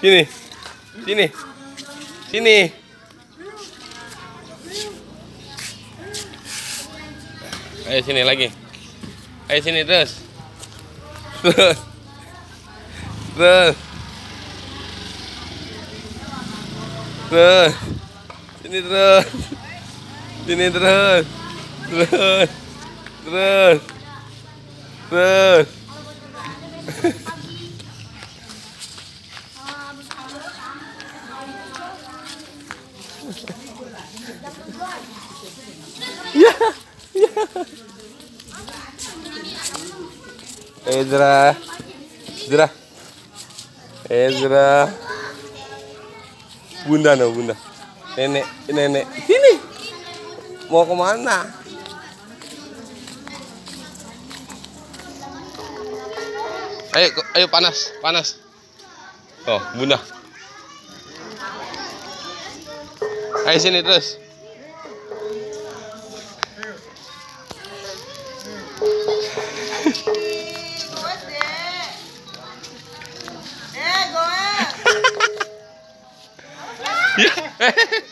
Sini. Sini. Sini. Ayo sini lagi. Ayo sini terus. Terus. Terus. Terus. Sini terus. Sini terus. Terus. Terus. Terus. Ya. Ya. Ezra. Ezra. Ezra. Bunda no, bunda. Nenek, nenek. Sini. Mau ke mana? Ayo, ayo panas, panas. Oh, bunda. Ayo sini terus. Goes,